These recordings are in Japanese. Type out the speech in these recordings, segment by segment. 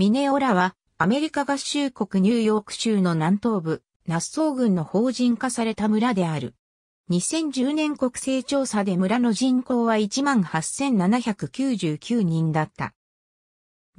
ミネオラはアメリカ合衆国ニューヨーク州の南東部、ナッソー郡の法人化された村である。2010年国勢調査で村の人口は18,799人だった。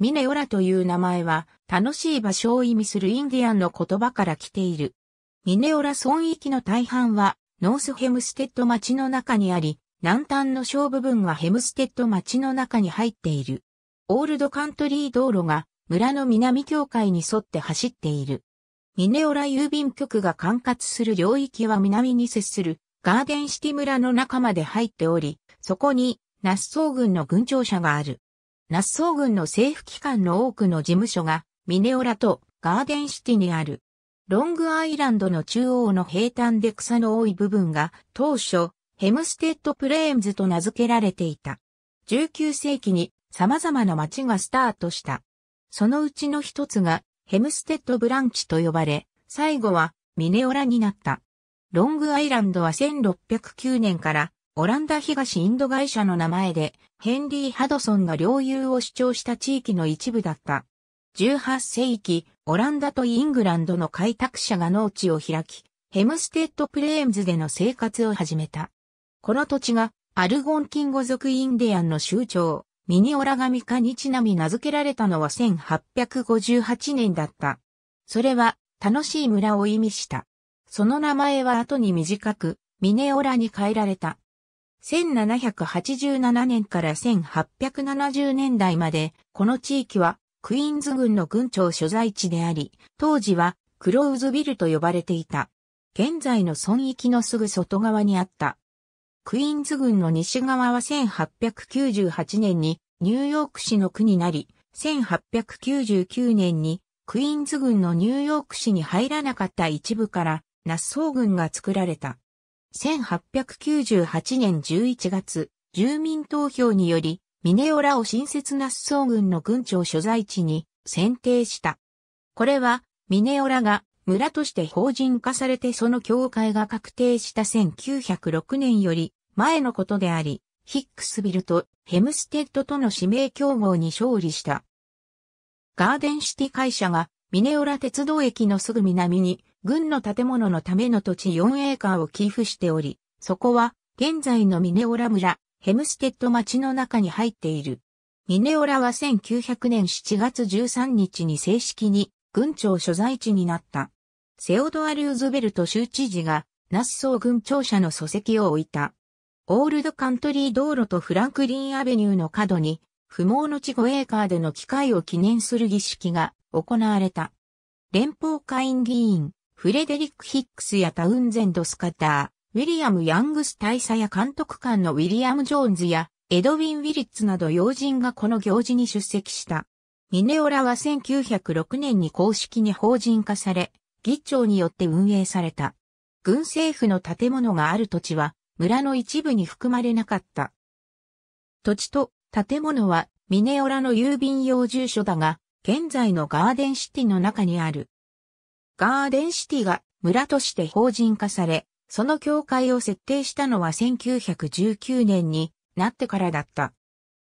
ミネオラという名前は楽しい場所を意味するインディアンの言葉から来ている。ミネオラ村域の大半はノースヘムステッド町の中にあり、南端の小部分はヘムステッド町の中に入っている。オールドカントリー道路が村の南境界に沿って走っている。ミネオラ郵便局が管轄する領域は南に接するガーデンシティ村の中まで入っており、そこにナッソー郡の郡庁舎がある。ナッソー郡の政府機関の多くの事務所がミネオラとガーデンシティにある。ロングアイランドの中央の平坦で草の多い部分が当初ヘムステッドプレーンズと名付けられていた。19世紀に様々な町がスタートした。そのうちの一つがヘムステッドブランチと呼ばれ、最後はミネオラになった。ロングアイランドは1609年からオランダ東インド会社の名前でヘンリー・ハドソンが領有を主張した地域の一部だった。18世紀、オランダとイングランドの開拓者が農地を開き、ヘムステッドプレーンズでの生活を始めた。この土地がアルゴンキン語族インディアンの州長、ミニオラ神化にちなみ名付けられたのは1858年だった。それは楽しい村を意味した。その名前は後に短くミネオラに変えられた。1787年から1870年代までこの地域はクイーンズ郡の郡庁所在地であり、当時はクローズビルと呼ばれていた。現在の村域のすぐ外側にあった。クイーンズ郡の西側は1898年にニューヨーク市の区になり、1899年にクイーンズ郡のニューヨーク市に入らなかった一部からナッソー郡が作られた。1898年11月、住民投票により、ミネオラを新設ナッソー郡の郡庁所在地に選定した。これは、ミネオラが村として法人化されてその境界が確定した1906年より前のことであり、ヒックスビルとヘムステッドとの指名競合に勝利した。ガーデンシティ会社がミネオラ鉄道駅のすぐ南に郡の建物のための土地4エーカーを寄付しており、そこは現在のミネオラ村、ヘムステッド町の中に入っている。ミネオラは1900年7月13日に正式に軍庁所在地になった。セオドア・ルーズベルト州知事がナッソー軍庁舎の礎石を置いた。オールドカントリー道路とフランクリーンアベニューの角に不毛の地5エーカーでの機会を記念する儀式が行われた。連邦会員議員、フレデリック・ヒックスやタウンゼンド・スカター、ウィリアム・ヤングス大佐や監督官のウィリアム・ジョーンズやエドウィン・ウィリッツなど要人がこの行事に出席した。ミネオラは1906年に公式に法人化され、議長によって運営された。軍政府の建物がある土地は村の一部に含まれなかった。土地と建物はミネオラの郵便用住所だが、現在のガーデンシティの中にある。ガーデンシティが村として法人化され、その境界を設定したのは1919年になってからだった。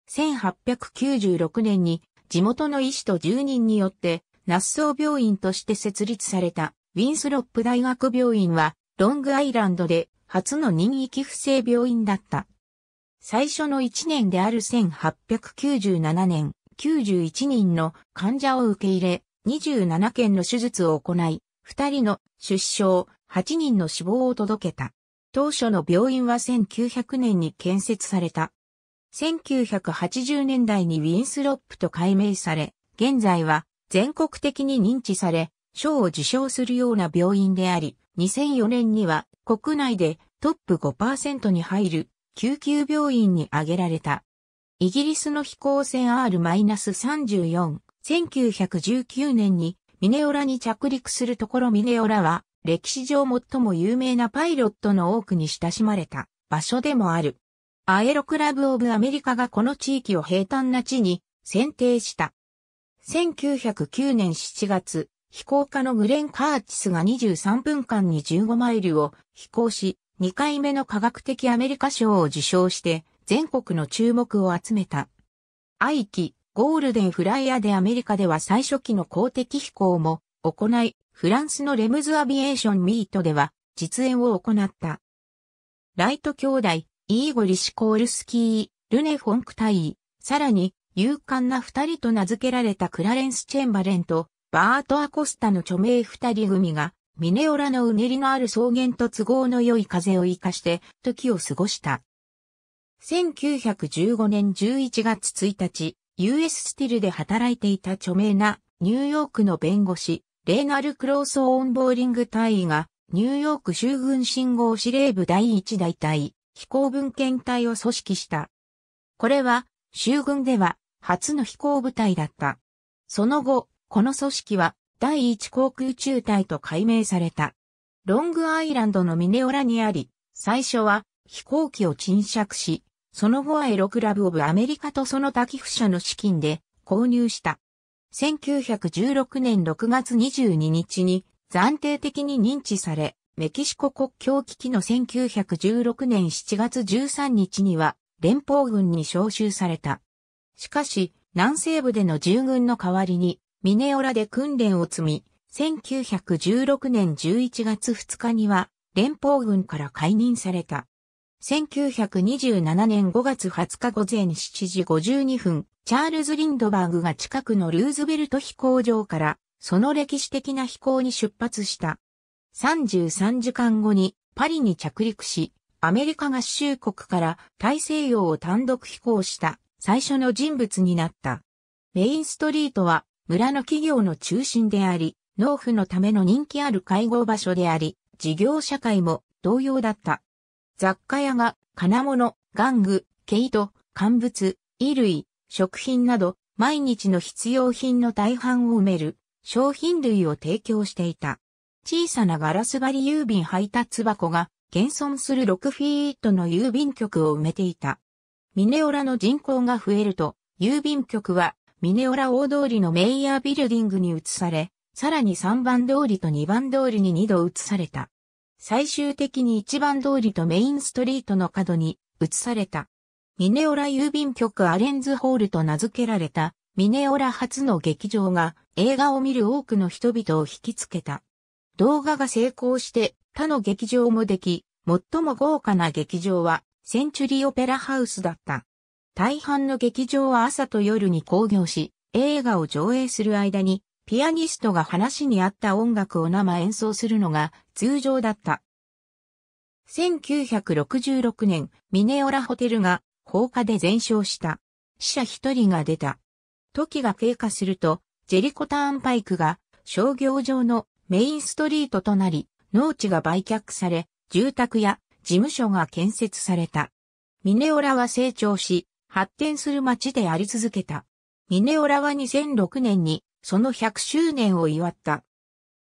1896年に地元の医師と住人によってナッソー病院として設立されたウィンスロップ大学病院はロングアイランドで初の任意寄付制病院だった。最初の1年である1897年、91人の患者を受け入れ、27件の手術を行い、2人の出生、8人の死亡を届けた。当初の病院は1900年に建設された。1980年代にウィンスロップと改名され、現在は全国的に認知され、賞を受賞するような病院であり、2004年には国内でトップ5%に入る救急病院に挙げられた。イギリスの飛行船 R-34、1919年にミネオラに着陸するところミネオラは歴史上最も有名なパイロットの多くに親しまれた場所でもある。アエロクラブオブアメリカがこの地域を平坦な地に選定した。1909年7月、飛行家のグレン・カーチスが23分間に15マイルを飛行し、2回目の科学的アメリカ賞を受賞して全国の注目を集めた。愛機ゴールデンフライヤーでアメリカでは最初期の公的飛行も行い、フランスのレムズアビエーションミートでは実演を行った。ライト兄弟、イーゴリ・シコールスキー、ルネ・フォンクタイ、さらに勇敢な二人と名付けられたクラレンス・チェンバレンとバート・アコスタの著名二人組がミネオラのうねりのある草原と都合の良い風を活かして時を過ごした。1915年11月1日、US スティルで働いていた著名なニューヨークの弁護士、レーナル・クローソーンボーリング隊員が、ニューヨーク州軍信号司令部第一大隊、飛行文献隊を組織した。これは、州軍では初の飛行部隊だった。その後、この組織は第一航空中隊と改名された。ロングアイランドのミネオラにあり、最初は飛行機を沈借し、その後はエロクラブオブアメリカとその他寄付者の資金で購入した。1916年6月22日に暫定的に認知され、メキシコ国境危機の1916年7月13日には連邦軍に招集された。しかし、南西部での従軍の代わりに、ミネオラで訓練を積み、1916年11月2日には連邦軍から解任された。1927年5月20日午前7時52分、チャールズ・リンドバーグが近くのルーズベルト飛行場から、その歴史的な飛行に出発した。33時間後にパリに着陸し、アメリカ合衆国から大西洋を単独飛行した最初の人物になった。メインストリートは村の企業の中心であり、農夫のための人気ある会合場所であり、事業社会も同様だった。雑貨屋が金物、玩具、毛糸、乾物、衣類、食品など毎日の必要品の大半を埋める商品類を提供していた。小さなガラス張り郵便配達箱が現存する6フィートの郵便局を埋めていた。ミネオラの人口が増えると、郵便局はミネオラ大通りのメイヤービルディングに移され、さらに3番通りと2番通りに2度移された。最終的に一番通りとメインストリートの角に移された。ミネオラ郵便局アレンズホールと名付けられたミネオラ初の劇場が映画を見る多くの人々を引きつけた。動画が成功して他の劇場もでき、最も豪華な劇場はセンチュリーオペラハウスだった。大半の劇場は朝と夜に興行し、映画を上映する間にピアニストが話に合った音楽を生演奏するのが通常だった。1966年、ミネオラホテルが放火で全焼した。死者一人が出た。時が経過すると、ジェリコターンパイクが商業上のメインストリートとなり、農地が売却され、住宅や事務所が建設された。ミネオラは成長し、発展する街であり続けた。ミネオラは2006年にその100周年を祝った。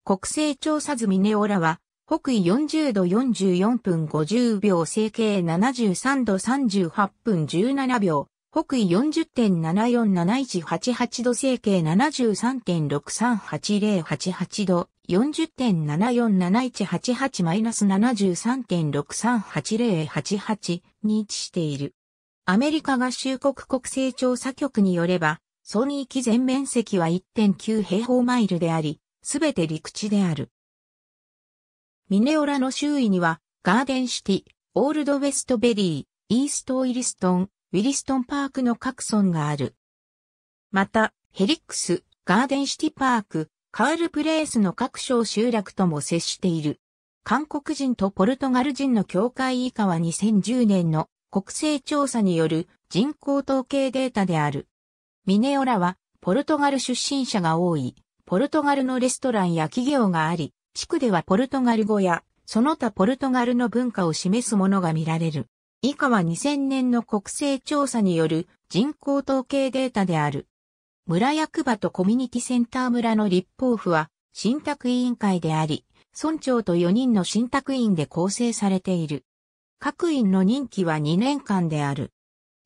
国勢調査図ミネオラは、北緯40度44分50秒整形73度38分17秒、北緯40.747188度整形73.638088度、40.747188-73.638088に位置している。アメリカ合衆国国勢調査局によれば、ソニー機全面積は1.9平方マイルであり、すべて陸地である。ミネオラの周囲には、ガーデンシティ、オールドウェストベリー、イーストウィリストン、ウィリストンパークの各村がある。また、ヘリックス、ガーデンシティパーク、カールプレイスの各小集落とも接している。韓国人とポルトガル人の境界以下は2010年の国勢調査による人口統計データである。ミネオラは、ポルトガル出身者が多い、ポルトガルのレストランや企業があり、地区ではポルトガル語や、その他ポルトガルの文化を示すものが見られる。以下は2000年の国勢調査による人口統計データである。村役場とコミュニティセンター村の立法府は、信託委員会であり、村長と4人の信託員で構成されている。各員の任期は2年間である。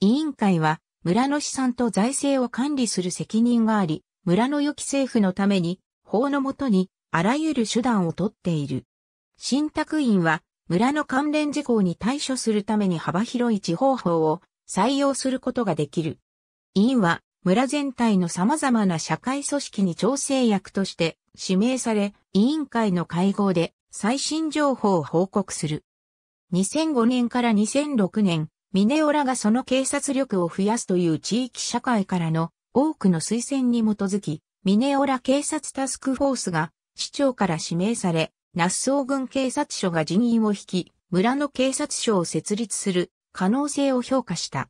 委員会は村の資産と財政を管理する責任があり、村の良き政府のために、法のもとに、あらゆる手段をとっている。信託院は、村の関連事項に対処するために幅広い地方法を採用することができる。委員は、村全体の様々な社会組織に調整役として指名され、委員会の会合で最新情報を報告する。2005年から2006年、ミネオラがその警察力を増やすという地域社会からの多くの推薦に基づき、ミネオラ警察タスクフォースが市長から指名され、ナッソー郡警察署が人員を引き、村の警察署を設立する可能性を評価した。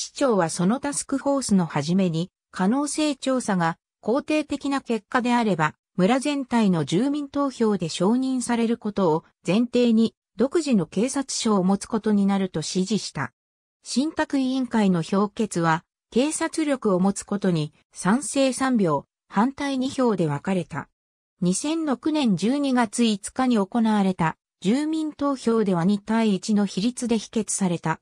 市長はそのタスクフォースの始めに、可能性調査が肯定的な結果であれば、村全体の住民投票で承認されることを前提に独自の警察署を持つことになると指示した。信託委員会の評決は、警察力を持つことに賛成3票、反対2票で分かれた。2006年12月5日に行われた住民投票では2対1の比率で否決された。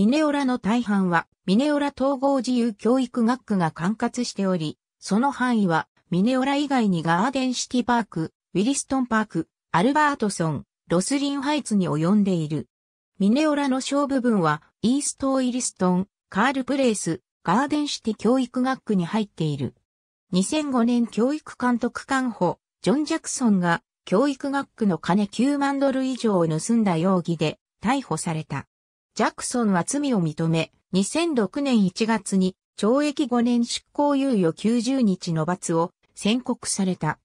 ミネオラの大半はミネオラ統合自由教育学区が管轄しており、その範囲はミネオラ以外にガーデンシティパーク、ウィリストンパーク、アルバートソン、ロスリンハイツに及んでいる。ミネオラの小部分はイーストウィリストン、カールプレイス、ガーデンシティ教育学区に入っている。2005年教育監督官補、ジョン・ジャクソンが教育学区の金9万ドル以上を盗んだ容疑で逮捕された。ジャクソンは罪を認め、2006年1月に懲役5年執行猶予90日の罰を宣告された。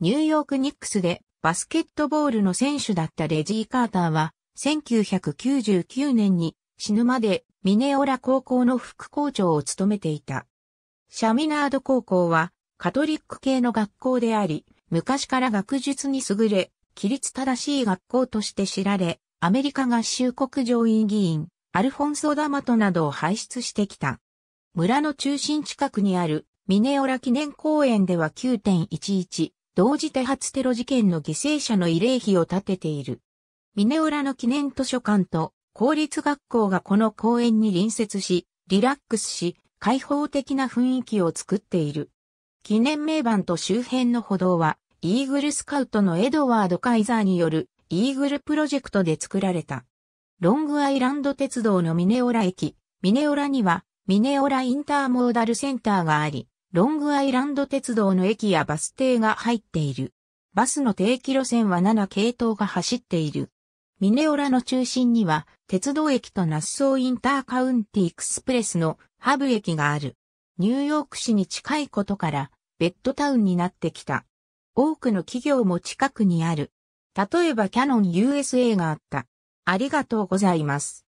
ニューヨークニックスでバスケットボールの選手だったレジー・カーターは1999年に死ぬまでミネオラ高校の副校長を務めていた。シャミナード高校はカトリック系の学校であり、昔から学術に優れ、規律正しい学校として知られ、アメリカ合衆国上院議員、アルフォンソ・ダマトなどを輩出してきた。村の中心近くにあるミネオラ記念公園では9.11同時多発テロ事件の犠牲者の慰霊碑を建てている。ミネオラの記念図書館と公立学校がこの公園に隣接し、リラックスし、開放的な雰囲気を作っている。記念名板と周辺の歩道は、イーグルスカウトのエドワード・カイザーによるイーグルプロジェクトで作られた。ロングアイランド鉄道のミネオラ駅、ミネオラにはミネオラインターモーダルセンターがあり、ロングアイランド鉄道の駅やバス停が入っている。バスの定期路線は7系統が走っている。ミネオラの中心には、鉄道駅とナッソーインターカウンティエクスプレスのハブ駅がある。ニューヨーク市に近いことから、ベッドタウンになってきた。多くの企業も近くにある。例えばキャノン USA があった。ありがとうございます。